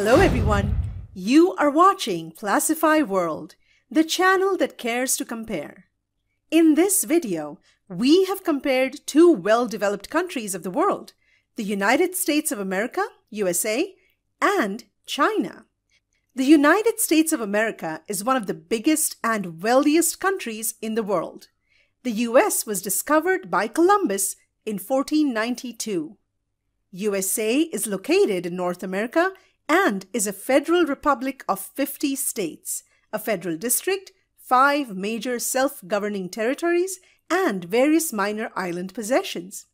Hello everyone. You are watching Placify World, the channel that cares to compare. In this video, we have compared two well-developed countries of the world, the United States of America, USA, and China. The United States of America is one of the biggest and wealthiest countries in the world. The US was discovered by Columbus in 1492. USA is located in North America and is a federal republic of 50 states, a federal district, five major self-governing territories, and various minor island possessions.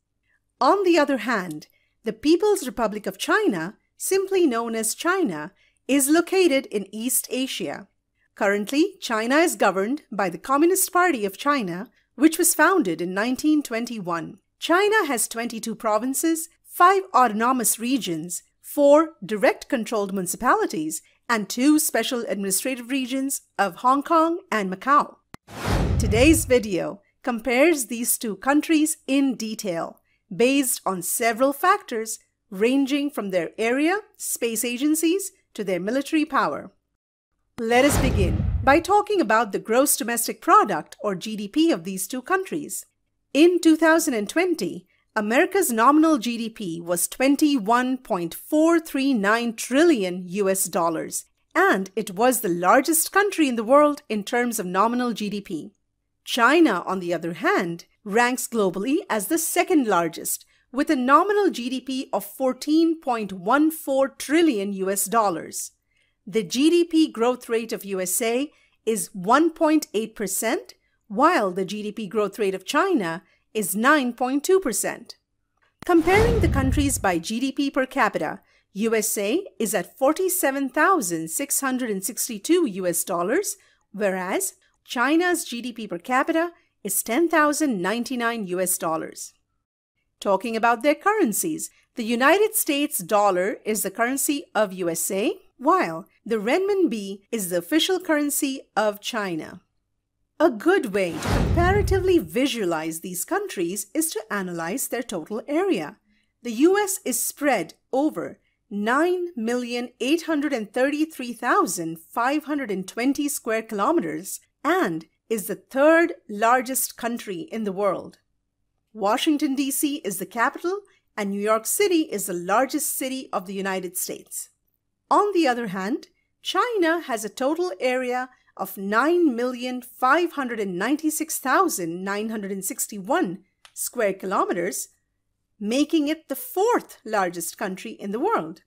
On the other hand, the People's Republic of China, simply known as China, is located in East Asia. Currently, China is governed by the Communist Party of China, which was founded in 1921. China has 22 provinces, 5 autonomous regions, 4 direct controlled municipalities, and 2 special administrative regions of Hong Kong and Macau. Today's video compares these two countries in detail, based on several factors ranging from their area, space agencies, to their military power. Let us begin by talking about the gross domestic product or GDP of these two countries. In 2020, America's nominal GDP was 21.439 trillion US dollars, and it was the largest country in the world in terms of nominal GDP. China, on the other hand, ranks globally as the second largest, with a nominal GDP of 14.14 trillion US dollars. The GDP growth rate of USA is 1.8%, while the GDP growth rate of China is 9.2%. Comparing the countries by GDP per capita, USA is at 47,662 US dollars, whereas China's GDP per capita is 10,099 US dollars. Talking about their currencies, the United States dollar is the currency of USA, while the renminbi is the official currency of China. A good way to comparatively visualize these countries is to analyze their total area. The US is spread over 9,833,520 square kilometers and is the third largest country in the world. Washington, D.C. is the capital and New York City is the largest city of the United States. On the other hand, China has a total area of 9,596,961 square kilometers, making it the fourth largest country in the world.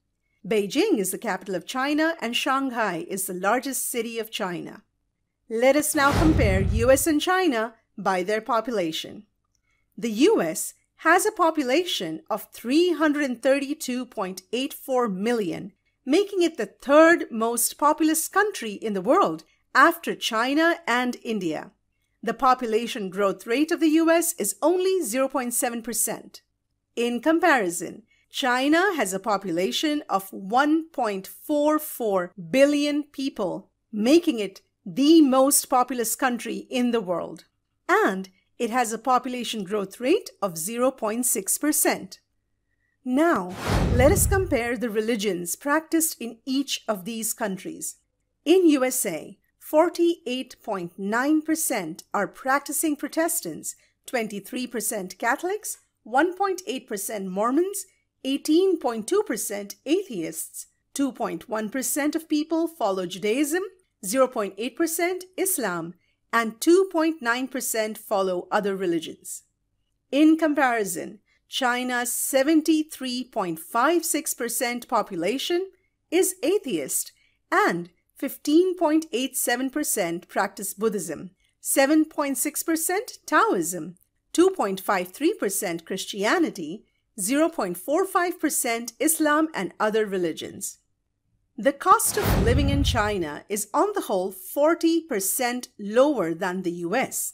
Beijing is the capital of China and Shanghai is the largest city of China. Let us now compare US and China by their population. The US has a population of 332.84 million, making it the third most populous country in the world after China and India. The population growth rate of the US is only 0.7%. In comparison, China has a population of 1.44 billion people, making it the most populous country in the world. And it has a population growth rate of 0.6%. Now, let us compare the religions practiced in each of these countries. In USA, 48.9% are practicing Protestants, 23% Catholics, 1.8% Mormons, 18.2% atheists, 2.1% of people follow Judaism, 0.8% Islam, and 2.9% follow other religions. In comparison, China's 73.56% population is atheist and 15.87% practice Buddhism, 7.6% Taoism, 2.53% Christianity, 0.45% Islam and other religions. The cost of living in China is on the whole 40% lower than the US.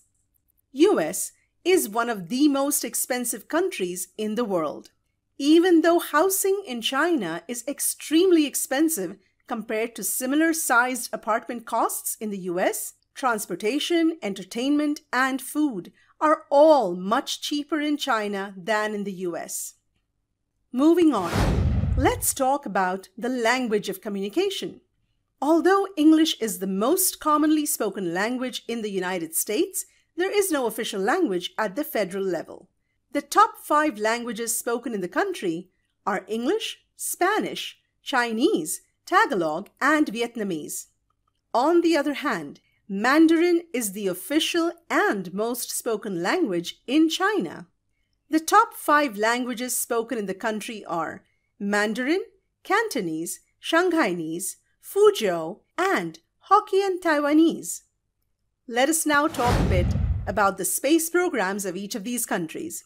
US is one of the most expensive countries in the world. Even though housing in China is extremely expensive compared to similar sized apartment costs in the US, transportation, entertainment, and food are all much cheaper in China than in the US. Moving on, Let's talk about the language of communication. Although English is the most commonly spoken language in the United States, there is no official language at the federal level. The top five languages spoken in the country are English, Spanish, Chinese, Tagalog, and Vietnamese. On the other hand, Mandarin is the official and most spoken language in China. The top five languages spoken in the country are Mandarin, Cantonese, Shanghainese, Fuzhou, and Hokkien Taiwanese. Let us now talk a bit about the space programs of each of these countries.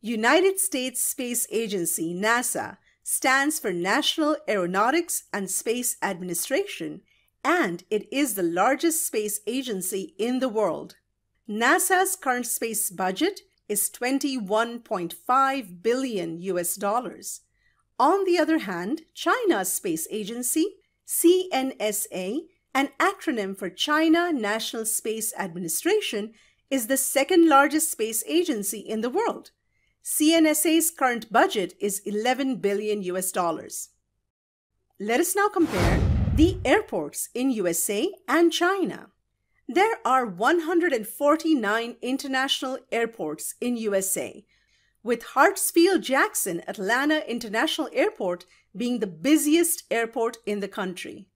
United States Space Agency, NASA, stands for National Aeronautics and Space Administration, and it is the largest space agency in the world. NASA's current space budget is 21.5 billion US dollars. On the other hand, China's space agency, CNSA, an acronym for China National Space Administration, is the second largest space agency in the world. CNSA's current budget is 11 billion US dollars. Let us now compare the airports in USA and China. There are 149 international airports in USA, with Hartsfield-Jackson Atlanta International Airport being the busiest airport in the country.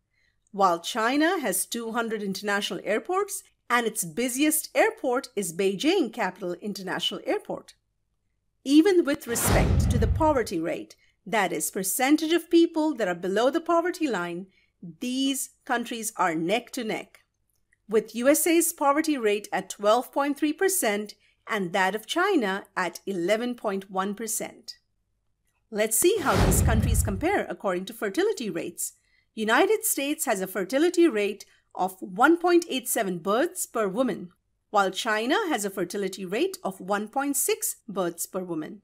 While China has 200 international airports and its busiest airport is Beijing Capital International Airport even with respect to the poverty rate, that is, percentage of people that are below the poverty line, these countries are neck to neck, with USA's poverty rate at 12.3% and that of China at 11.1%. Let's see how these countries compare according to fertility rates. United States has a fertility rate of 1.87 births per woman, while China has a fertility rate of 1.6 births per woman.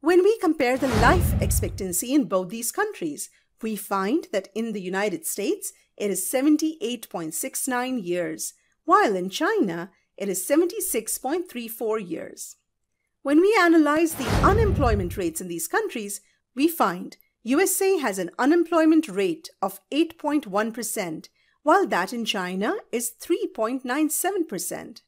When we compare the life expectancy in both these countries, we find that in the United States it is 78.69 years, while in China it is 76.34 years. When we analyze the unemployment rates in these countries, we find USA has an unemployment rate of 8.1% while that in China is 3.97%.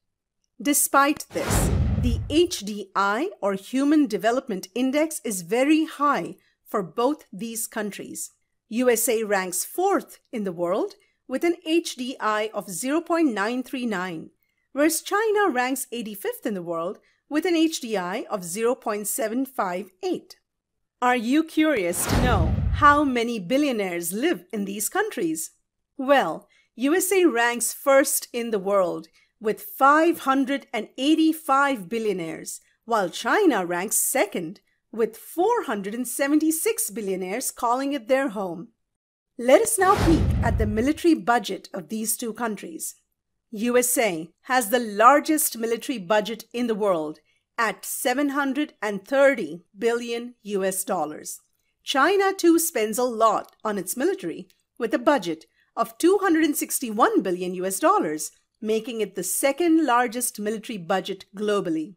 Despite this, the HDI or Human Development Index is very high for both these countries. USA ranks fourth in the world with an HDI of 0.939, whereas China ranks 85th in the world with an HDI of 0.758. Are you curious to know how many billionaires live in these countries? Well, USA ranks first in the world with 585 billionaires, while China ranks second with 476 billionaires calling it their home. Let us now peek at the military budget of these two countries. USA has the largest military budget in the world at 730 billion US dollars. China too spends a lot on its military with a budget of 261 billion US dollars, making it the second largest military budget globally.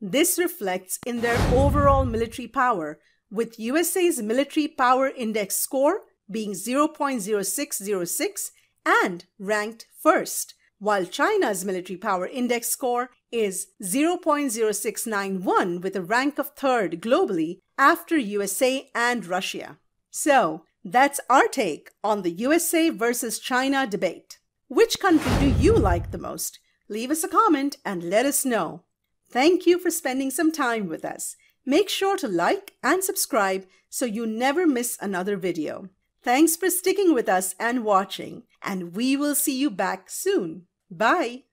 This reflects in their overall military power, with USA's military power index score being 0.0606 and ranked first, while China's military power index score is 0.0691 with a rank of third globally after USA and Russia. So, that's our take on the USA versus China debate. Which country do you like the most? Leave us a comment and let us know. Thank you for spending some time with us. Make sure to like and subscribe so you never miss another video. Thanks for sticking with us and watching, and we will see you back soon. Bye.